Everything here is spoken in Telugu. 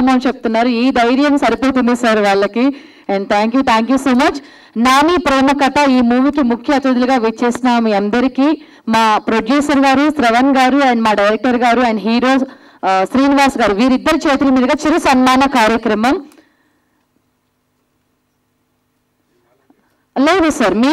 అమౌంట్ చెప్తున్నారు. ఈ ధైర్యం సరిపోతుంది సార్ వాళ్ళకి. And thank you thank you so much Nani ప్రేమ కథ ఈ మూవీకి ముఖ్య అతిథులుగా విచ్చేసిన మీ అందరికీ మా ప్రొడ్యూసర్ గారు శ్రవణ్ గారు అండ్ మా డైరెక్టర్ గారు అండ్ హీరో శ్రీనివాస్ గారు వీరిద్దరి చేతుల మీదుగా చిరు సన్మాన కార్యక్రమం. లేదు సార్ మీ